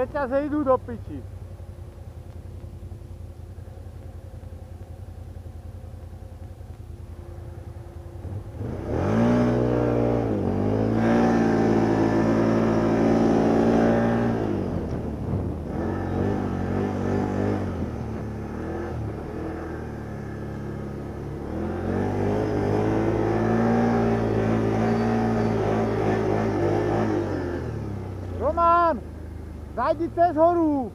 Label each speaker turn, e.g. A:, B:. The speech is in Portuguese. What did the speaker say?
A: Reťaze idú do piči. Zajdi cez horu.